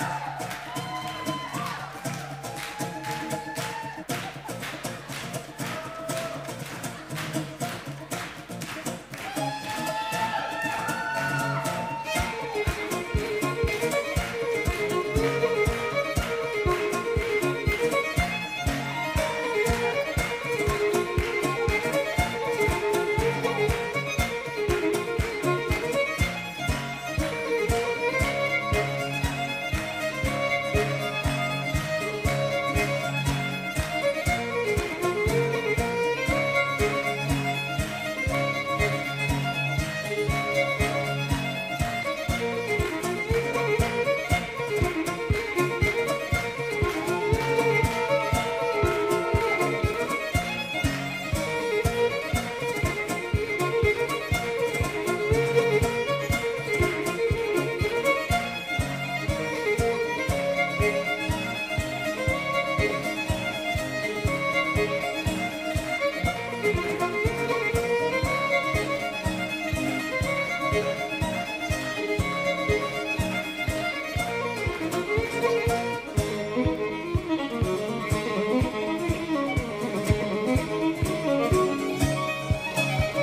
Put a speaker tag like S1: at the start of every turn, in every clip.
S1: Yeah.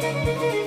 S1: Lay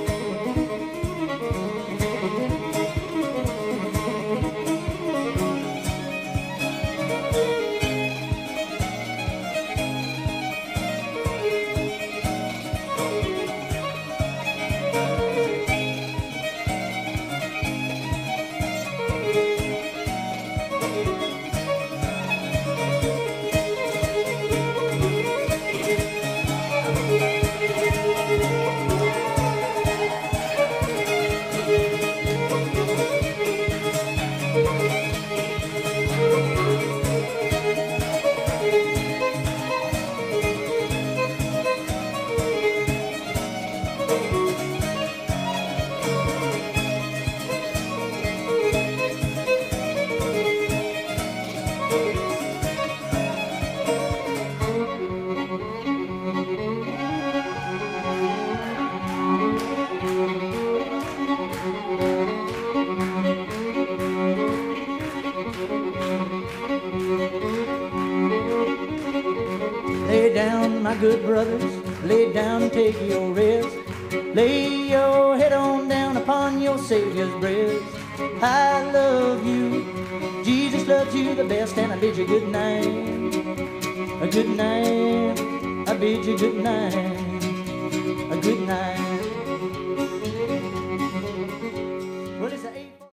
S1: my good brothers, lay down and take your rest. Lay your head on down upon your Savior's breast. I love you, Jesus loves you the best, and I bid you good night. A good night, I bid you good night.